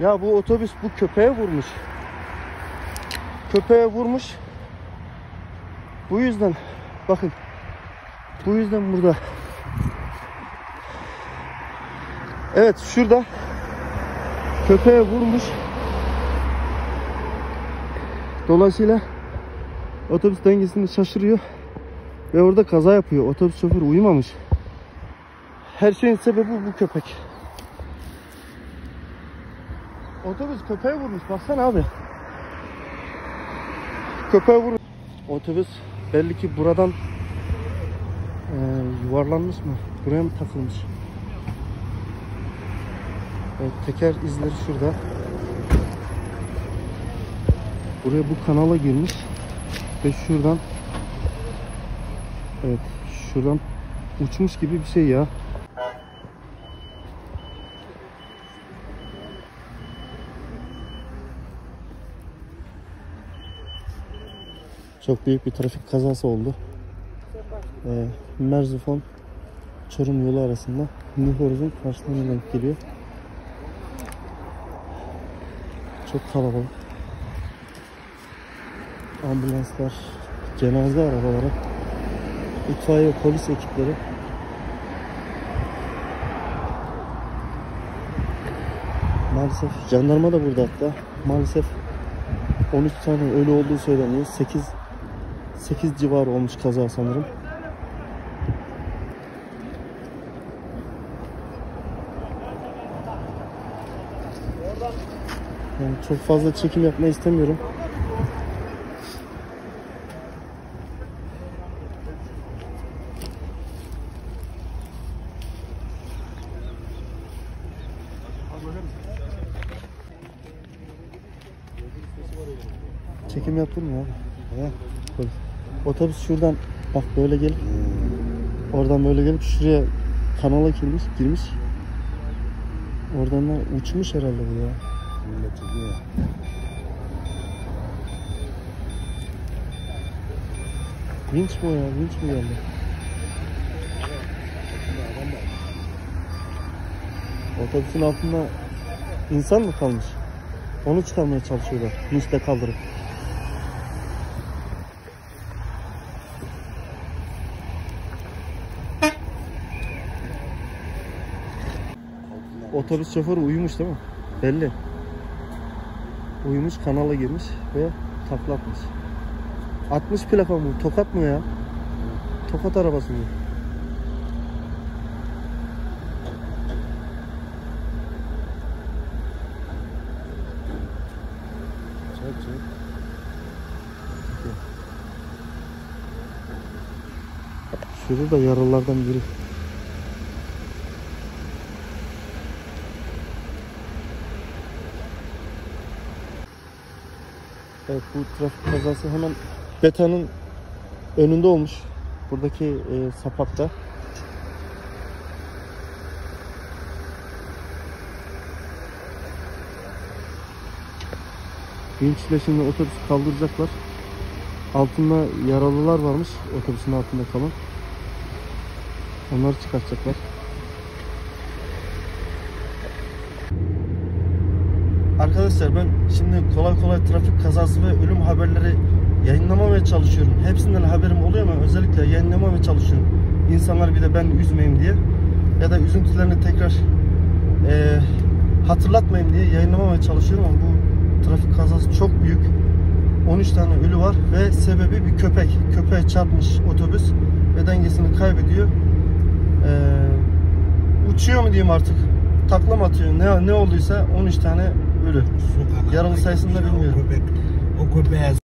Ya bu otobüs bu köpeğe vurmuş. Köpeğe vurmuş. Bu yüzden bakın. Bu yüzden burada. Evet şurada köpeğe vurmuş. Dolayısıyla otobüs dengesini şaşırıyor ve orada kaza yapıyor. Otobüs şoförü uyumamış. Her şeyin sebebi bu köpek. Otobüs köpeğe vurmuş. Baksana abi. Köpeğe vurmuş. Otobüs belli ki buradan eee, yuvarlanmış mı? Buraya mı takılmış? Evet, teker izleri şurada. Buraya bu kanala girmiş ve şuradan evet şuradan uçmuş gibi bir şey ya. Çok büyük bir trafik kazası oldu. Ee, Merzifon Çorum yolu arasında Nihoruz'un karşılarına denk geliyor. Çok kalabalık. Ambulanslar, cenaze arabaları, itfaiye polis ekipleri. Maalesef jandarma da burada hatta. Maalesef 13 tane ölü olduğu söyleniyor. 8 8 civarı olmuş kaza sanırım. Yani çok fazla çekim yapmayı istemiyorum. Çekim yaptın mı abi? He. Koy. Otobüs şuradan bak böyle gelip oradan böyle gelip şuraya kanala girmiş, girmiş. Oradan da uçmuş herhalde bu ya. Millet çekiyor. Vinç bu ya, vinç mi geldi? Otobüsün altında insan mı kalmış? Onu çıkarmaya çalışıyorlar. Vinçle kaldırıp. Otobüs şoförü uyumuş değil mi? Belli. Uyumuş, kanala girmiş ve takla atmış. 60 plaka mı? Tokat mı ya? Tokat arabası mı? Çek çek. Şurada da yaralılardan biri. Evet bu trafik kazası hemen Beta'nın önünde olmuş. Buradaki e, sapakta. Vinçle şimdi otobüsü kaldıracaklar. Altında yaralılar varmış otobüsün altında kalan. Onları çıkartacaklar. Arkadaşlar ben şimdi kolay kolay trafik kazası ve ölüm haberleri yayınlamamaya çalışıyorum. Hepsinden haberim oluyor ama özellikle yayınlamamaya çalışıyorum. İnsanlar bir de ben üzmeyeyim diye ya da üzüntülerini tekrar eee, hatırlatmayayım diye yayınlamamaya çalışıyorum ama bu trafik kazası çok büyük. 13 tane ölü var ve sebebi bir köpek. Köpeğe çarpmış otobüs ve dengesini kaybediyor. Ee, uçuyor mu diyeyim artık? Takla mı atıyor? Ne, ne olduysa 13 tane ölü. Yaralı sayısını da bilmiyorum. O köpek, o köpeğe